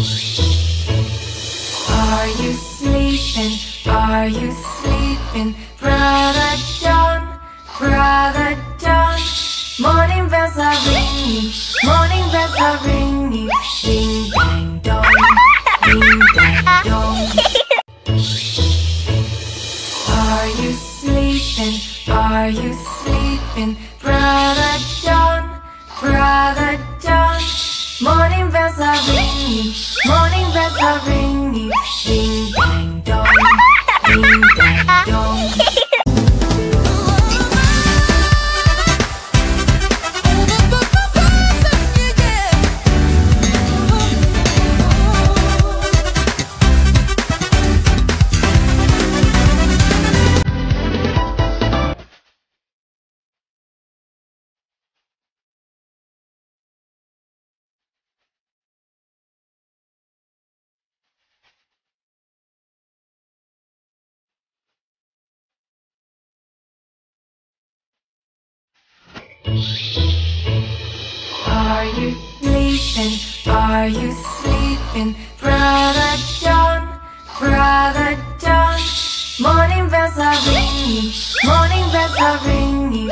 Are you sleeping? Are you sleeping? Brother John, Brother John. Morning bells are ringing, morning bells are ringing. Ding dang dong, ding dong. Are you sleeping? Are you sleeping? Brother John, Brother John. Are you sleeping? Are you sleeping? Brother John, Brother John. Morning bells are ringing, morning bells are ringing.